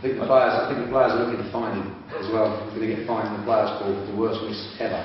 I think the players, I think the players are looking to find him as well. We're going to get fined in the players' pool for the worst miss ever.